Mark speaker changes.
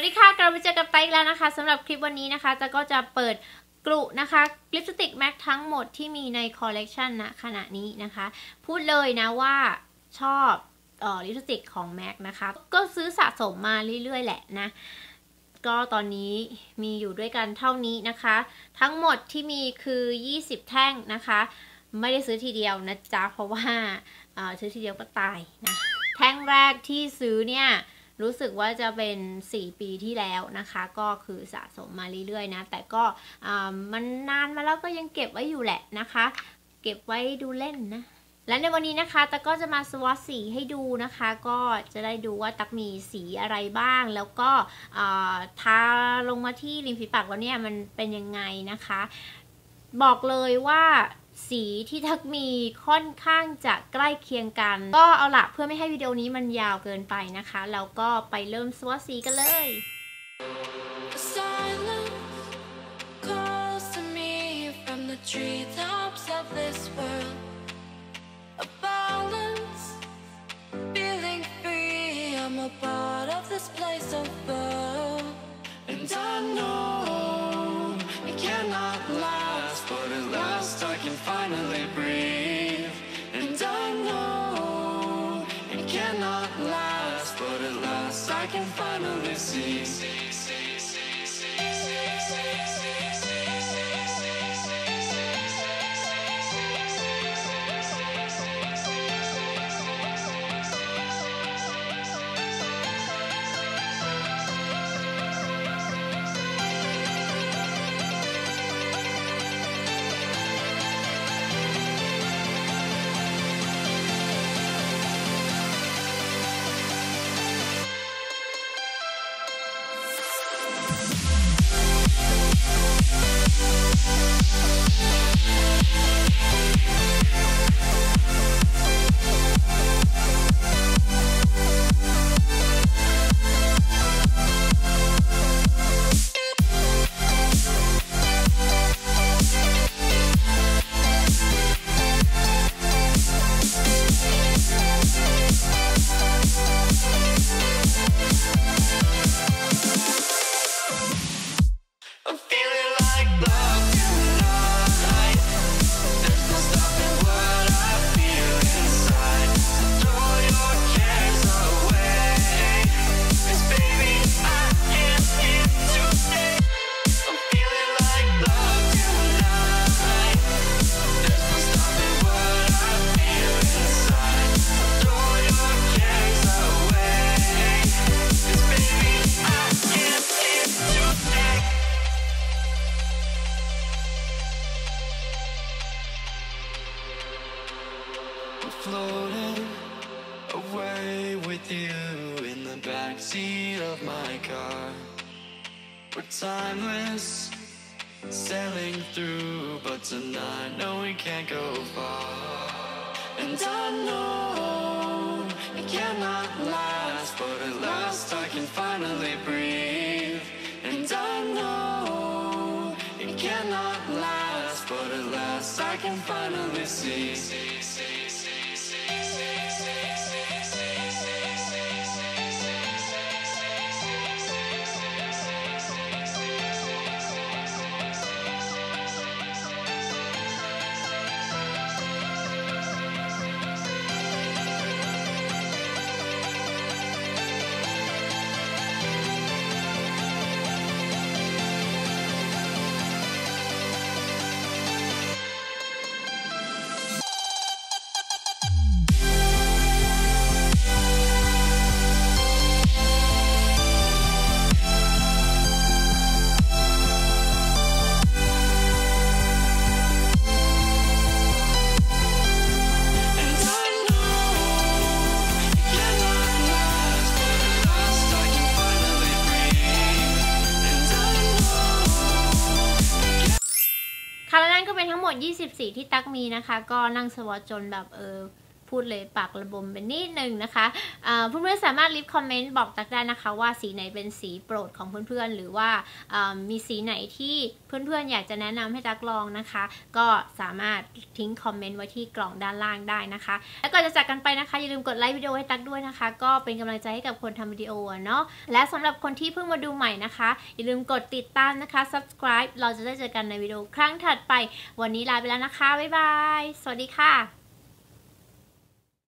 Speaker 1: วัสดีค่ะ กลับมาเจอกับไตอีกแล้วนะคะสำหรับคลิปวันนี้นะคะจะก็จะเปิดกลุ่นะคะลิปสติกแม็กทั้งหมดที่มีในคอลเลกชันนะขณะนี้นะคะ พูดเลยนะว่าชอบออลิปสติกของแม็กนะคะ ก็ซื้อสะสมมาเรื่อยๆ แหละนะ ก็ตอนนี้มีอยู่ด้วยกันเท่านี้นะคะ ทั้งหมดที่มีคือ 20 แท่งนะคะ ไม่ได้ซื้อทีเดียวนะจ๊ะ เพราะว่าเออซื้อทีเดียวก็ตายนะ แท่งแรกที่ซื้อเนี่ย รู้สึกว่าจะเป็น 4 ปีที่แล้วนะคะ ก็คือสะสมมาเรื่อยๆนะ แต่ก็อ่ามันนานมาแล้วก็ยังเก็บไว้อยู่แหละนะคะ เก็บไว้ดูเล่นนะและในวันนี้นะคะตะก็จะมาสวอตสีให้ดูนะคะ ก็จะได้ดูว่าตักมีสีอะไรบ้าง แล้วก็อ่าทาลงมาที่ริมฝีปากแล้วเนี่ยมันเป็นยังไงนะคะ บอกเลยว่า สีที่ทักมีค่อนข้างจะใกล้เคียงกัน ก็เอาละเพื่อไม่ให้วิดีโอนี้มันยาวเกินไปนะคะ เราก็ไปเริ่มสวอสีกันเลย
Speaker 2: A.
Speaker 3: finally breathe. And I know it cannot last, but at last I can finally see. With you in the backseat of my car. We're timeless, sailing through, but tonight, no, we can't go far. And I know it cannot last, but at last I can finally breathe. And I know it cannot last, but at last I can finally see. And
Speaker 1: ค่ะและนั่นก็เป็นทั้งหมด 24 ที่ตักมีนะคะ ก็นั่ง swatch จนแบบเออ พูดเลยปากระบมเป็นนิดนึงนะคะเพื่อนๆสามารถรีบคอมเมนต์บอกตักได้นะคะ ว่าสีไหนเป็นสีโปรดของเพื่อนๆ หรือว่ามีสีไหนที่เพื่อนๆ อยากจะแนะนำให้ตักลองนะคะ ก็สามารถทิ้งคอมเมนต์ไว้ที่กล่องด้านล่างได้นะคะ แล้วก่อนจะจากกันไปนะคะ อย่าลืมกดไลค์วิดีโอให้ตักด้วยนะคะ ก็เป็นกำลังใจให้กับคนทำวิดีโอเนาะและสำหรับคนที่เพิ่งมาดูใหม่นะคะ อย่าลืมกดติดตามนะคะ subscribe เราจะได้เจอกันในวิดีโอครั้งถัดไป วันนี้ลาไปแล้วนะคะ บ๊ายบาย สวัสดีค่ะ